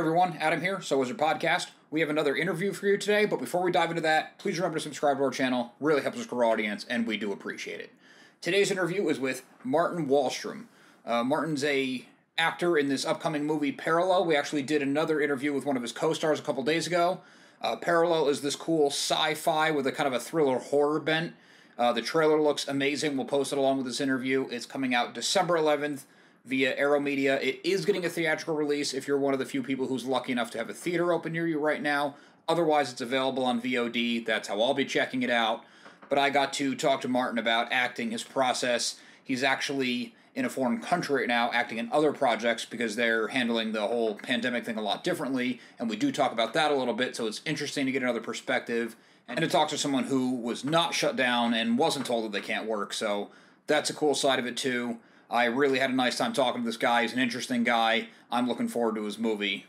everyone, Adam here, So Wizard Podcast. We have another interview for you today, but before we dive into that, please remember to subscribe to our channel. Really helps us grow our audience, and we do appreciate it. Today's interview is with Martin Wallstrom. Uh, Martin's a actor in this upcoming movie Parallel. We actually did another interview with one of his co-stars a couple days ago. Uh, Parallel is this cool sci-fi with a kind of a thriller horror bent. Uh, the trailer looks amazing. We'll post it along with this interview. It's coming out December 11th via Arrow Media. It is getting a theatrical release if you're one of the few people who's lucky enough to have a theater open near you right now. Otherwise, it's available on VOD. That's how I'll be checking it out. But I got to talk to Martin about acting, his process. He's actually in a foreign country right now acting in other projects because they're handling the whole pandemic thing a lot differently. And we do talk about that a little bit. So it's interesting to get another perspective and to talk to someone who was not shut down and wasn't told that they can't work. So that's a cool side of it, too. I really had a nice time talking to this guy. He's an interesting guy. I'm looking forward to his movie.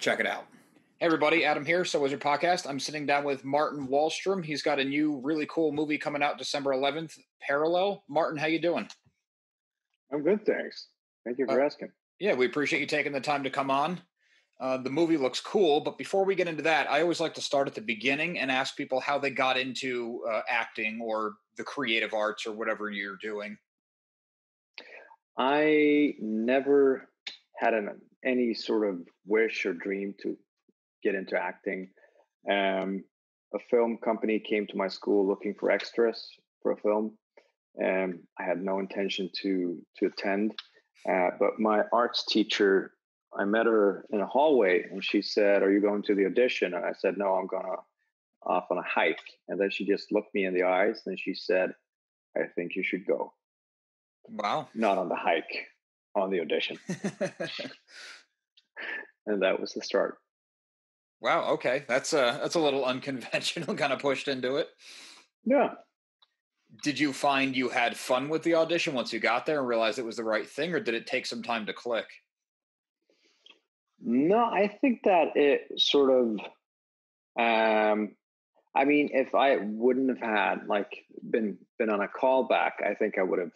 Check it out. Hey everybody, Adam here. So Wizard podcast. I'm sitting down with Martin Wallstrom. He's got a new, really cool movie coming out December 11th. Parallel. Martin, how you doing? I'm good, thanks. Thank you for uh, asking. Yeah, we appreciate you taking the time to come on. Uh, the movie looks cool, but before we get into that, I always like to start at the beginning and ask people how they got into uh, acting or the creative arts or whatever you're doing. I never had an, any sort of wish or dream to get into acting. Um, a film company came to my school looking for extras for a film. and I had no intention to to attend, uh, but my arts teacher, I met her in a hallway, and she said, "Are you going to the audition?" And I said, "No, I'm gonna off on a hike." And then she just looked me in the eyes, and she said, "I think you should go." Wow. Not on the hike, on the audition. and that was the start. Wow, okay. That's a that's a little unconventional kind of pushed into it. Yeah. Did you find you had fun with the audition once you got there and realized it was the right thing or did it take some time to click? No, I think that it sort of um I mean, if I wouldn't have had like been been on a callback, I think I would have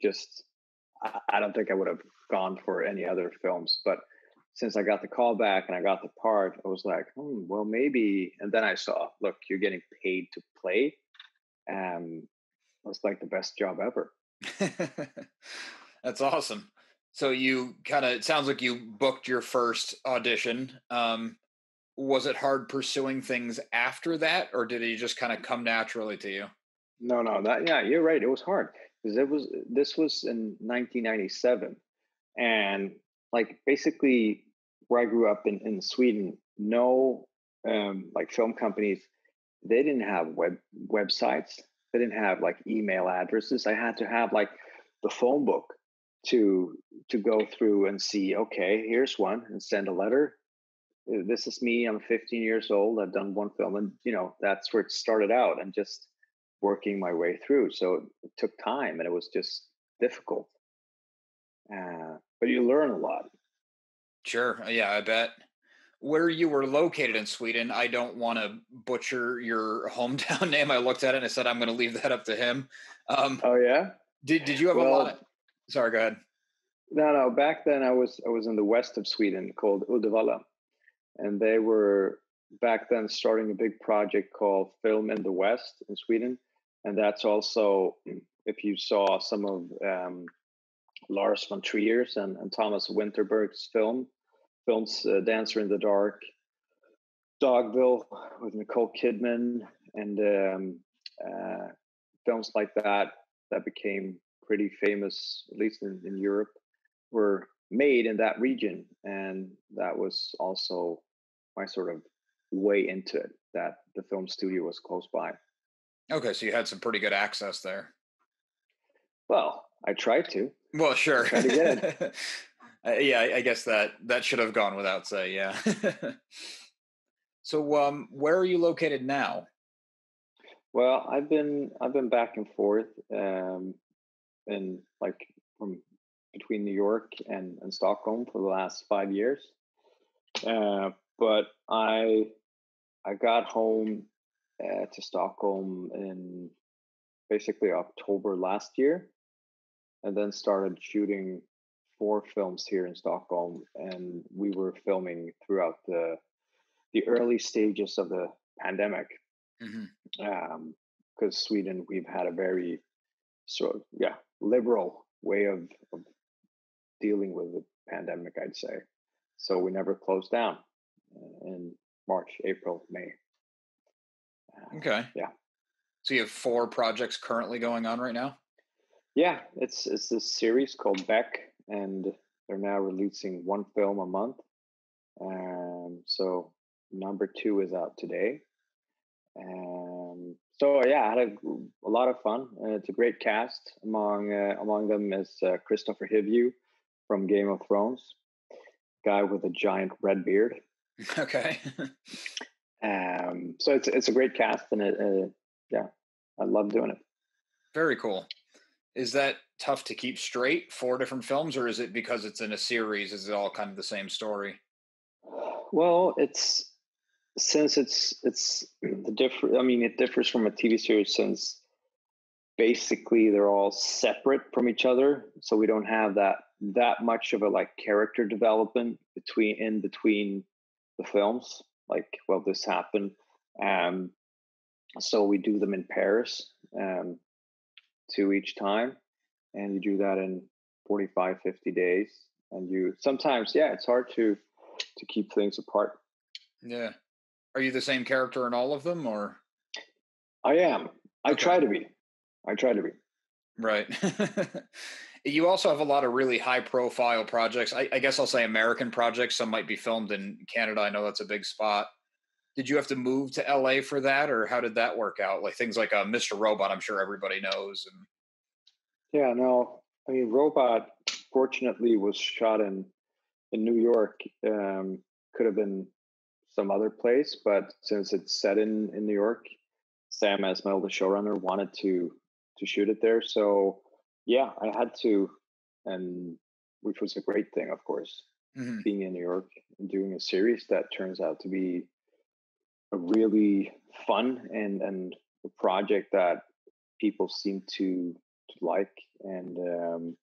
just I, don't think I would have gone for any other films. But since I got the call back and I got the part, I was like, hmm, well, maybe. And then I saw, look, you're getting paid to play. Um, was like the best job ever. That's awesome. So you kind of it sounds like you booked your first audition. Um, was it hard pursuing things after that, or did it just kind of come naturally to you? No, no, that yeah, you're right. It was hard because it was this was in 1997 and like basically where i grew up in, in sweden no um, like film companies they didn't have web websites. They didn't have like email addresses. I had to have like the phone book to to go through and see okay here's one and send a letter. This is me. I'm 15 years old. I've done one film and you know that's where it started out. And just working my way through. So it took time and it was just difficult. Uh, but you learn a lot. Sure. Uh, yeah, I bet. Where you were located in Sweden, I don't want to butcher your hometown name. I looked at it and I said I'm going to leave that up to him. Um, oh yeah. Did Did you have well, a lot? Of, sorry, go ahead. No, no. Back then, I was I was in the west of Sweden called Uddevalla, and they were back then starting a big project called Film in the West in Sweden, and that's also if you saw some of um, Lars von Trier's and, and Thomas Vinterberg's film films, uh, Dancer in the Dark, Dogville with Nicole Kidman, and um, uh, films like that that became pretty famous, at least in, in Europe, were made in that region, and that was also my sort of way into it. That the film studio was close by. Okay, so you had some pretty good access there. Well, I tried to. Well, sure. I to uh, yeah, I, I guess that that should have gone without say. Yeah. so, um, where are you located now? Well, I've been I've been back and forth, um, and like from between New York and, and Stockholm for the last five years. Uh, but I I got home uh, to Stockholm in basically October last year, and then started shooting four films here in Stockholm, and we were filming throughout the the early stages of the pandemic. Because um, Sweden, we've had a very sort of yeah liberal way of, of dealing with the pandemic, I'd say. So we never closed down uh, in March, April, May. Okay. Yeah. So you have four projects currently going on right now. Yeah, it's it's this series called Beck, and they're now releasing one film a month. Um, so number two is out today. Um, so yeah, I had a, a lot of fun. Uh, it's a great cast. Among uh, among them is uh, Kristofer Hivju from Game of Thrones, guy with a giant red beard. Okay. um, so it's it's a great cast, and it, uh, yeah, I love doing it. Very cool. Is that tough to keep straight? Four different films, or is it because it's in a series? Is it all kind of the same story? Well, it's since it's it's the different. I mean, it differs from a TV series since basically they're all separate from each other, so we don't have that that much of a like character development between in between the films. Like, well, this happened. Um, so we do them in pairs, um, two each time, and you do that in 45, 50 days. And you sometimes, yeah, it's hard to to keep things apart. Yeah. Are you the same character in all of them, or? I am. I okay. try to be. I try to be. Right. you also have a lot of really high profile projects. I, I, guess I'll say American projects. Some might be filmed in Canada. I know that's a big spot. Did you have to move to LA for that, or how did that work out? Like things like uh, Mr. Robot, I'm sure everybody knows. And yeah, no, I mean, Robot fortunately was shot in in New York. Um, could have been some other place, but since it's set in in New York, Sam Esmail, the showrunner, wanted to to shoot it there. So yeah, I had to, and which was a great thing, of course, mm-hmm. being in New York and doing a series that turns out to be a really fun and and a project that people seem to to like and um,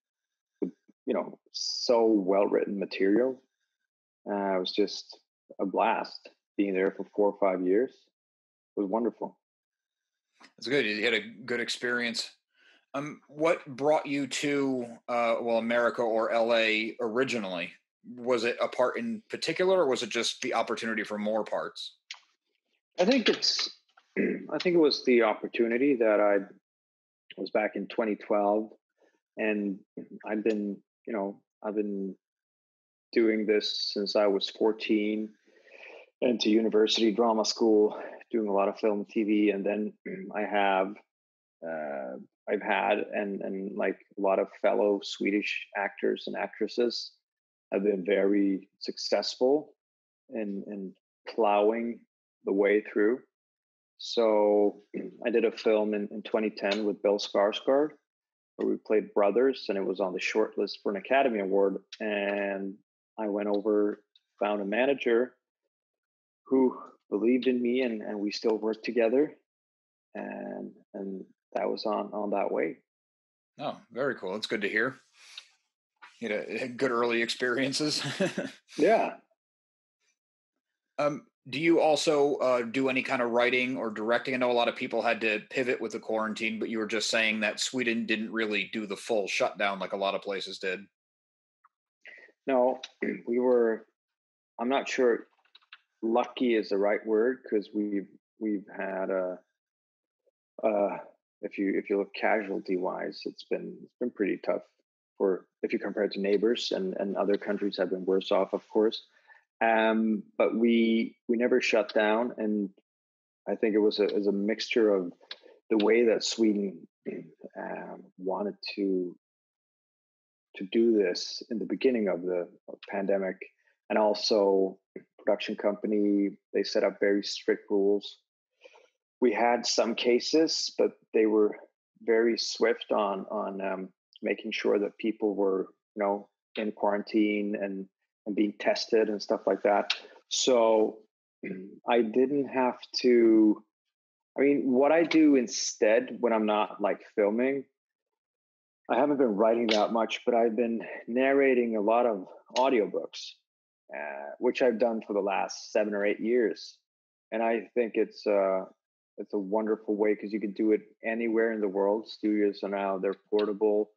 you know so well written material. Uh, it was just a blast being there for four or five years. It was wonderful. That's good. You had a good experience. Um, what brought you to uh, well America or LA originally? Was it a part in particular, or was it just the opportunity for more parts? I think it's. I think it was the opportunity that I was back in 2012, and I've been, you know, I've been doing this since I was 14 and to university drama school doing a lot of film tv and then i have uh, i've had and and like a lot of fellow swedish actors and actresses have been very successful in in plowing the way through. So i did a film in, in 2010 with bill skarsgård where we played brothers and it was on the short list for an academy award and i went over found a manager who believed in me and, and we still work together and and that was on on that way oh very cool that's good to hear you know good early experiences yeah um do you also uh, do any kind of writing or directing? I know a lot of people had to pivot with the quarantine, but you were just saying that Sweden didn't really do the full shutdown like a lot of places did. No, we were. I'm not sure lucky is the right word because we've we've had a uh, if you if you look casualty wise, it's been it's been pretty tough for if you compare it to neighbors and and other countries have been worse off, of course. Um, but we we never shut down, and I think it was a, it was a mixture of the way that Sweden um, wanted to to do this in the beginning of the pandemic, and also production company. They set up very strict rules. We had some cases, but they were very swift on on um, making sure that people were, you know, in quarantine and and being tested and stuff like that. So I didn't have to. I mean, what I do instead when I'm not like filming I haven't been writing that much, but I've been narrating a lot of audiobooks, uh, which I've done for the last seven or eight years. And I think it's uh, it's a wonderful way because you can do it anywhere in the world. Studios are now they're portable,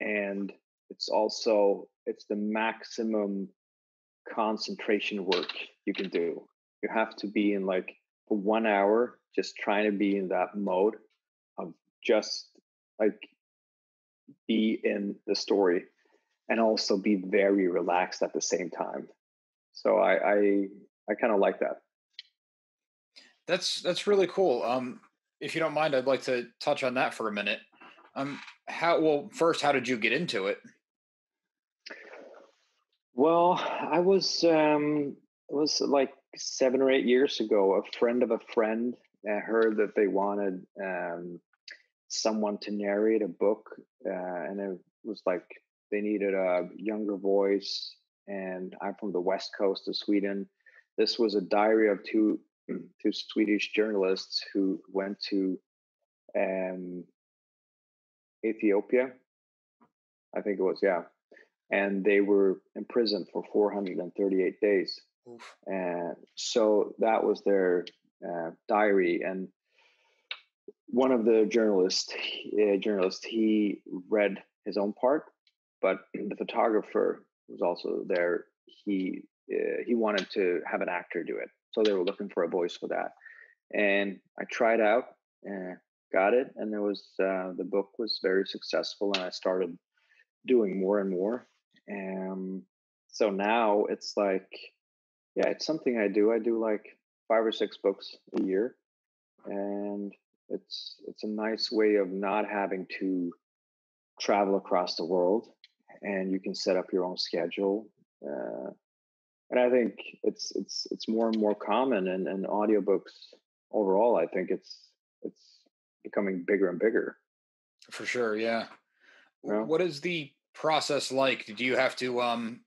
and it's also it's the maximum concentration work you can do. You have to be in like for one hour, just trying to be in that mode of just like be in the story and also be very relaxed at the same time. So I I, I kind of like that. That's that's really cool. Um, if you don't mind, I'd like to touch on that for a minute. Um, how well first, how did you get into it? Well, I was um, it was like seven or eight years ago. A friend of a friend uh, heard that they wanted um, someone to narrate a book, uh, and it was like they needed a younger voice. And I'm from the west coast of Sweden. This was a diary of two two Swedish journalists who went to um, Ethiopia. I think it was, yeah. And they were imprisoned for 438 days. And so that was their uh, diary. And one of the journalists, uh, journalist, he read his own part, but the photographer was also there. He uh, he wanted to have an actor do it. So they were looking for a voice for that. And I tried out, and got it, and there was uh, the book was very successful, and I started doing more and more. And so now it's like, yeah, it's something I do. I do like five or six books a year, and it's it's a nice way of not having to travel across the world, and you can set up your own schedule. Uh, and I think it's it's it's more and more common and and audiobooks overall I think it's it's becoming bigger and bigger. For sure, yeah. yeah. What is the process like? Do you have to um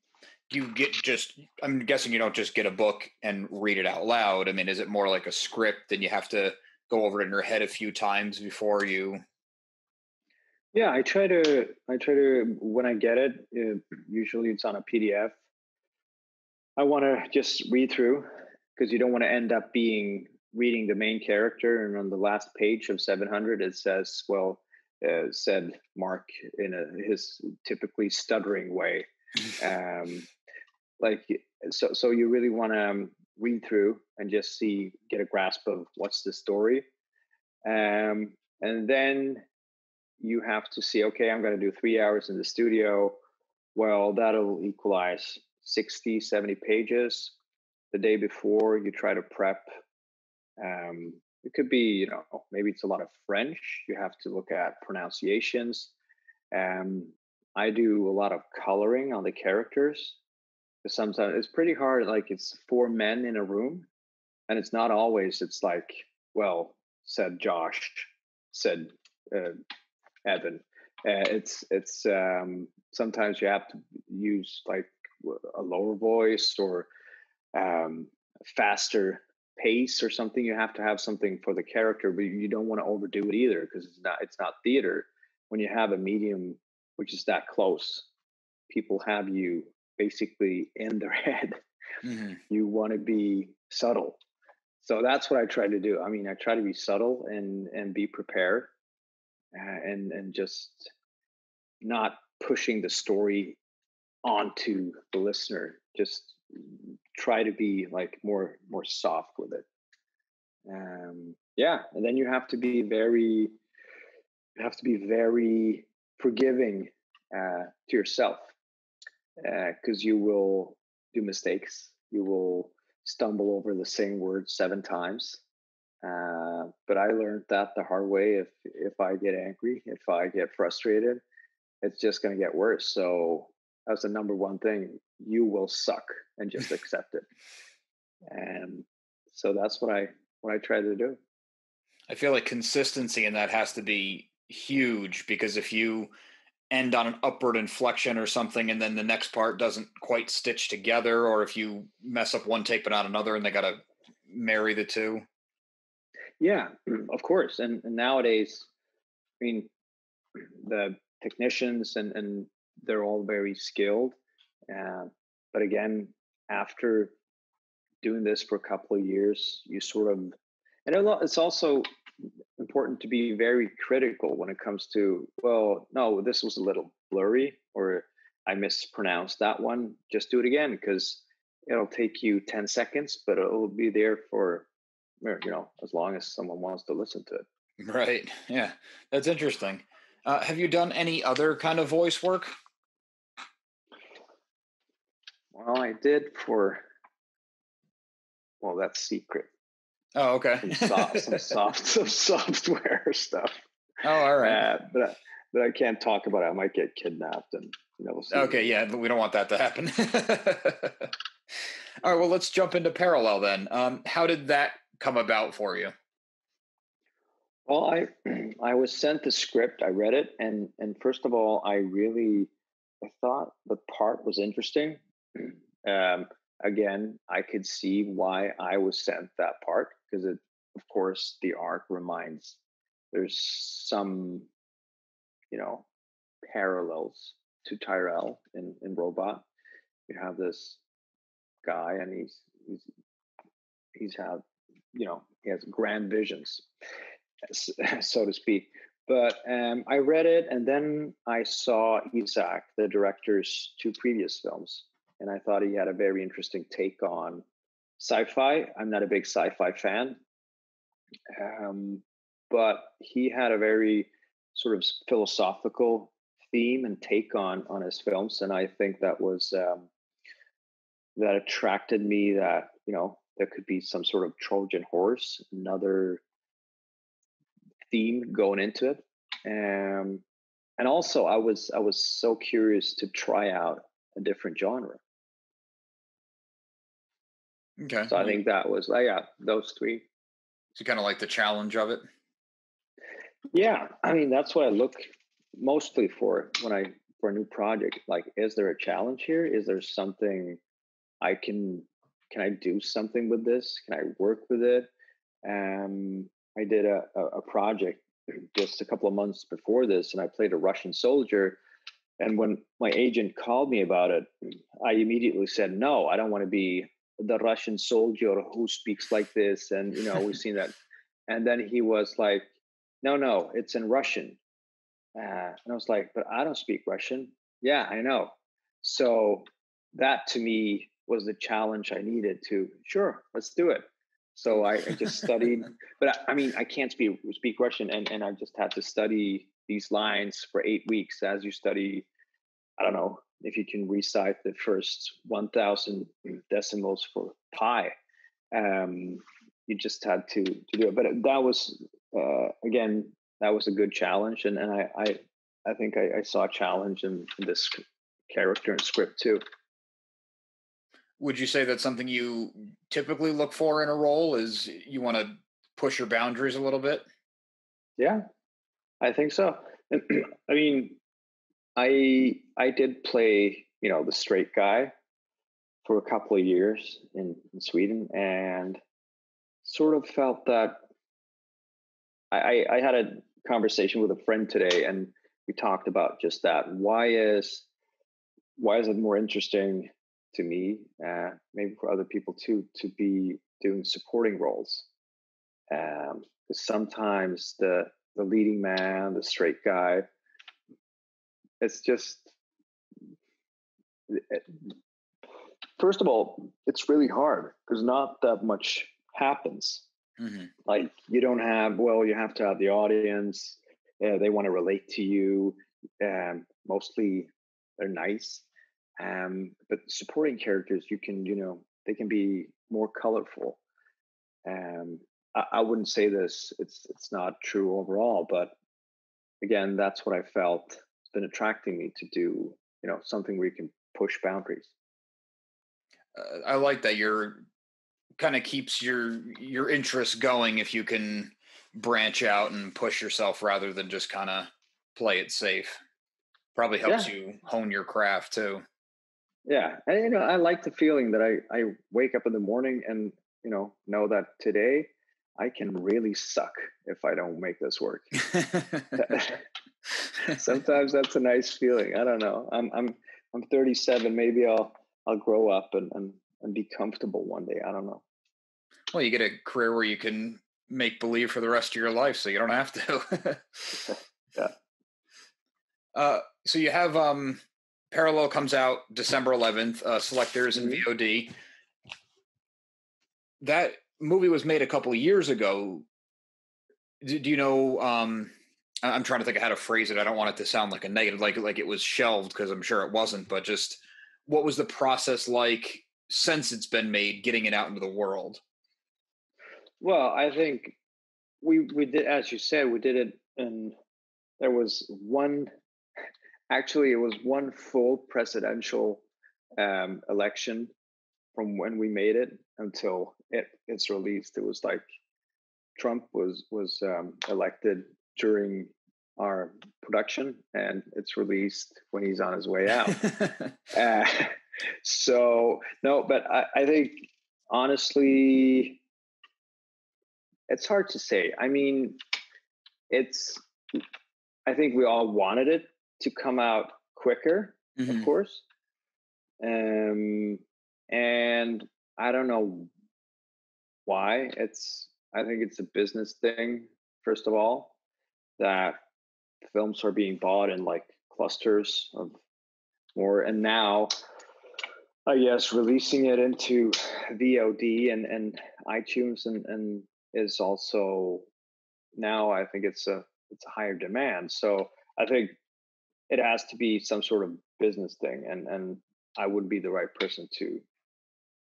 you get just I'm guessing you don't just get a book and read it out loud. I mean, is it more like a script and you have to go over it in your head a few times before you yeah i try to i try to when i get it, it usually it's on a pdf I want to just read through because you don't want to end up being reading the main character and on the last page of 700 it says well uh, said mark in a, his typically stuttering way. Um, like so so you really want to um, read through and just see get a grasp of what's the story. Um, and then you have to see okay i'm going to do three hours in the studio. Well that'll equalize 60, 70 pages. The day before, you try to prep. Um, it could be, you know, maybe it's a lot of French. You have to look at pronunciations. Um, I do a lot of coloring on the characters. Sometimes it's pretty hard. Like it's four men in a room, and it's not always. It's like, well, said Josh, said uh, Evan. Uh, it's it's um, sometimes you have to use like a lower voice or um, faster pace or something you have to have something for the character but you don't want to overdo it either because it's not it's not theater. When you have a medium which is that close people have you basically in their head. Mm-hmm. you want to be subtle. So that's what i try to do. I mean i try to be subtle and and be prepared uh, and and just not pushing the story onto the listener just try to be like more more soft with it um yeah and then you have to be very you have to be very forgiving uh to yourself because uh, you will do mistakes you will stumble over the same word seven times uh, but I learned that the hard way. If if I get angry, if I get frustrated, it's just going to get worse. So that's the number one thing. You will suck and just accept it. And so that's what I what I try to do. I feel like consistency in that has to be huge because if you end on an upward inflection or something and then the next part doesn't quite stitch together or if you mess up one take but not another and they got to marry the two yeah of course and, and nowadays i mean the technicians and and they're all very skilled. Uh, but again, after doing this for a couple of years, you sort of and it's also important to be very critical when it comes to well, no, this was a little blurry or I mispronounced that one. Just do it again because it'll take you 10 seconds, but it'll be there for you know as long as someone wants to listen to it. Right. Yeah, that's interesting. Uh, have you done any other kind of voice work? Well, I did for. Well, that's secret. Oh, okay. some, soft, some soft, some software stuff. Oh, all right. Uh, but but I can't talk about it. I might get kidnapped, and you know. We'll okay, yeah, but we don't want that to happen. all right. Well, let's jump into parallel then. Um, how did that come about for you? Well, I I was sent the script. I read it, and and first of all, I really I thought the part was interesting. Um, again, I could see why I was sent that part because it, of course, the arc reminds there's some, you know, parallels to Tyrell in in Robot. You have this guy, and he's he's he's had, you know, he has grand visions, so to speak. But um, I read it, and then I saw Isaac, the director's two previous films, and I thought he had a very interesting take on sci-fi. I'm not a big sci-fi fan, um, but he had a very sort of philosophical theme and take on on his films, and I think that was um, that attracted me. That you know there could be some sort of Trojan horse, another theme going into it. Um, and also, I was I was so curious to try out a different genre. Okay. So I think that was oh, yeah, those three. So kind of like the challenge of it. Yeah, I mean that's what I look mostly for when I for a new project. Like, is there a challenge here? Is there something I can can I do something with this? Can I work with it? Um, I did a, a, a project just a couple of months before this, and I played a Russian soldier. And when my agent called me about it, I immediately said, "No, I don't want to be the Russian soldier who speaks like this, and you know we've seen that. And then he was like, "No, no, it's in Russian." Uh, and I was like, "But I don't speak Russian." Yeah, I know. So that to me was the challenge I needed to. Sure, let's do it. So I, I just studied, but I, I, mean I can't speak speak Russian, and and I just had to study these lines for eight weeks as you study. I don't know if you can recite the first 1000 decimals for pi um, you just had to to do it. But that was uh, again that was a good challenge and, and I, I i think i, I saw a challenge in, in this character and script too. Would you say that's something you typically look for in a role is you want to push your boundaries a little bit? Yeah i think so. I mean I I did play, you know, the straight guy for a couple of years in, in Sweden and sort of felt that I, I had a conversation with a friend today and we talked about just that. Why is why is it more interesting to me, uh, maybe for other people too, to be doing supporting roles? Um, sometimes the the leading man, the straight guy, it's just eh, first of all it's really hard because not that much happens mm-hmm. like you don't have well you have to have the audience uh, they want to relate to you um, mostly they're nice um, but supporting characters you can you know they can be more colorful um, I, I wouldn't say this it's it's not true overall but again that's what i felt been attracting me to do you know something where you can push boundaries. Uh, i like that you're kind of keeps your your interest going if you can branch out and push yourself rather than just kind of play it safe. Probably helps yeah. you hone your craft too. Yeah and you know i like the feeling that i i wake up in the morning and you know know that today I can really suck if I don't make this work. Sometimes that's a nice feeling. I don't know. I'm I'm I'm 37. Maybe I'll I'll grow up and and, and be comfortable one day. I don't know. Well, you get a career where you can make believe for the rest of your life, so you don't have to. yeah. Uh, so you have um, Parallel comes out December 11th. Uh, Selectors and mm-hmm. VOD. That movie was made a couple of years ago. Do, do you know? Um, I'm trying to think of how to phrase it. I don't want it to sound like a negative, like like it was shelved because I'm sure it wasn't. But just what was the process like since it's been made, getting it out into the world? Well, I think we we did, as you said, we did it, and there was one. Actually, it was one full presidential um, election from when we made it until it, it's released. It was like Trump was was um, elected during our production, and it's released when he's on his way out. uh, so no, but I, I think honestly, it's hard to say. I mean, it's. I think we all wanted it to come out quicker, mm-hmm. of course. Um, and I don't know why. It's I think it's a business thing, first of all, that films are being bought in like clusters of more and now I guess releasing it into VOD and, and iTunes and, and is also now I think it's a it's a higher demand. So I think it has to be some sort of business thing and and I wouldn't be the right person to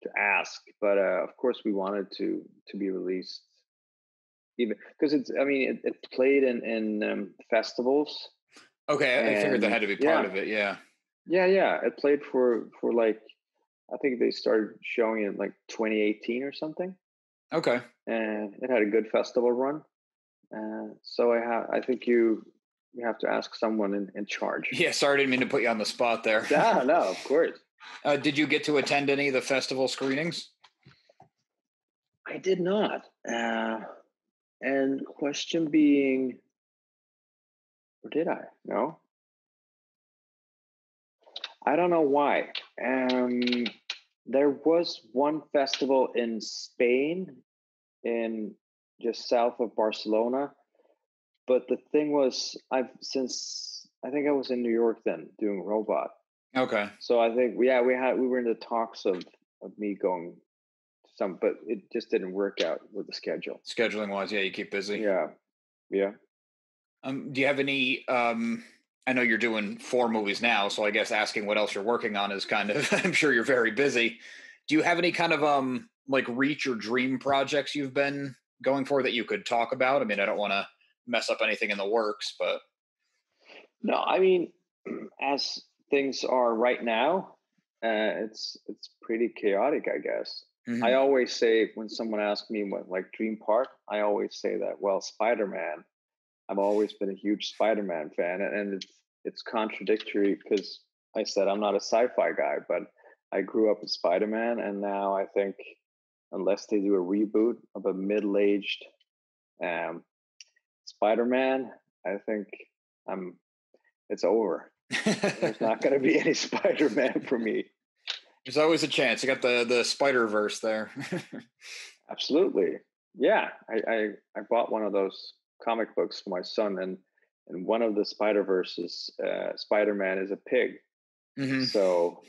to ask. But uh, of course, we wanted to to be released, even because it's. I mean, it, it played in in um, festivals. Okay, I figured that had to be part yeah. of it. Yeah. Yeah, yeah. It played for for like, I think they started showing it like 2018 or something. Okay. And it had a good festival run. Uh, so I have. I think you you have to ask someone in, in charge. Yeah, sorry, I didn't mean to put you on the spot there. yeah, no, of course. Uh, did you get to attend any of the festival screenings? I did not. Uh, and question being, or did I? No. I don't know why. Um, there was one festival in Spain, in just south of Barcelona. But the thing was, I've since I think I was in New York then doing Robot, Okay. So I think yeah, we had we were in the talks of of me going to some, but it just didn't work out with the schedule. Scheduling wise, yeah, you keep busy. Yeah, yeah. Um, do you have any? Um, I know you're doing four movies now, so I guess asking what else you're working on is kind of. I'm sure you're very busy. Do you have any kind of um like reach or dream projects you've been going for that you could talk about? I mean, I don't want to mess up anything in the works, but no, I mean, as things are right now, uh, it's it's pretty chaotic, I guess. Mm-hmm. I always say when someone asks me what like dream park, I always say that well, Spider Man. I've always been a huge Spider Man fan, and it's it's contradictory because I said I'm not a sci-fi guy, but I grew up with Spider Man, and now I think unless they do a reboot of a middle-aged um, Spider Man, I think I'm it's over. There's not going to be any Spider Man for me. There's always a chance. You got the the Spider Verse there. Absolutely, yeah. I, I I bought one of those comic books for my son, and and one of the Spider Verses, uh, Spider Man is a pig. Mm-hmm. So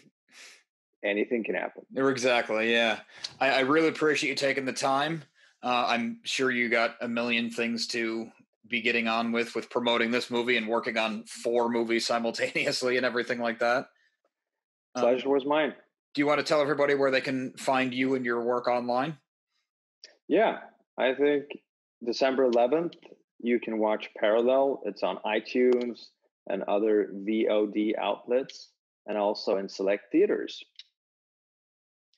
anything can happen. Exactly. Yeah. I, I really appreciate you taking the time. Uh, I'm sure you got a million things to be getting on with with promoting this movie and working on four movies simultaneously and everything like that. Pleasure um, was mine. Do you want to tell everybody where they can find you and your work online? Yeah, I think December 11th, you can watch Parallel. It's on iTunes and other VOD outlets and also in select theaters.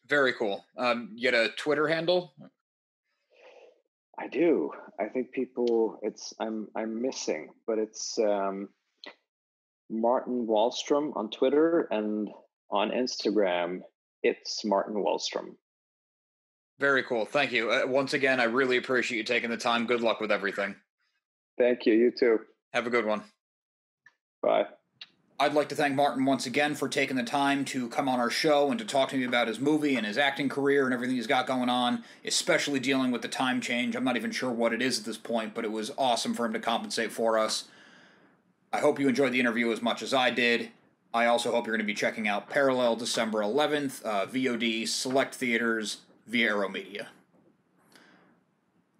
Very cool. Um, you get a Twitter handle? I do. I think people it's I'm I'm missing, but it's um, Martin Wallstrom on Twitter and on Instagram. It's Martin Wallstrom. Very cool. Thank you. Uh, once again, I really appreciate you taking the time. Good luck with everything. Thank you. You too. Have a good one. Bye. I'd like to thank Martin once again for taking the time to come on our show and to talk to me about his movie and his acting career and everything he's got going on, especially dealing with the time change. I'm not even sure what it is at this point, but it was awesome for him to compensate for us. I hope you enjoyed the interview as much as I did. I also hope you're going to be checking out Parallel December 11th, uh, VOD, select theaters via Media.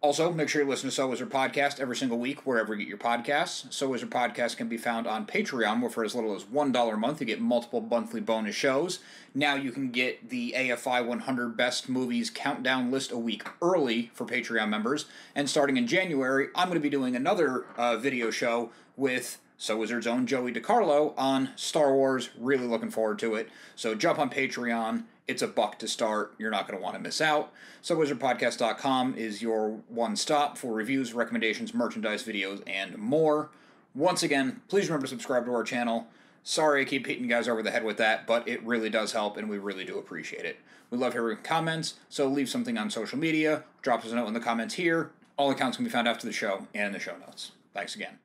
Also, make sure you listen to So Wizard Podcast every single week wherever you get your podcasts. So Wizard Podcast can be found on Patreon, where for as little as $1 a month, you get multiple monthly bonus shows. Now you can get the AFI 100 Best Movies Countdown list a week early for Patreon members. And starting in January, I'm going to be doing another uh, video show with So Wizard's own Joey DiCarlo on Star Wars. Really looking forward to it. So jump on Patreon it's a buck to start. You're not going to want to miss out. sowizardpodcast.com is your one stop for reviews, recommendations, merchandise, videos, and more. Once again, please remember to subscribe to our channel. Sorry I keep hitting you guys over the head with that, but it really does help, and we really do appreciate it. We love hearing comments, so leave something on social media, drop us a note in the comments here. All accounts can be found after the show and in the show notes. Thanks again.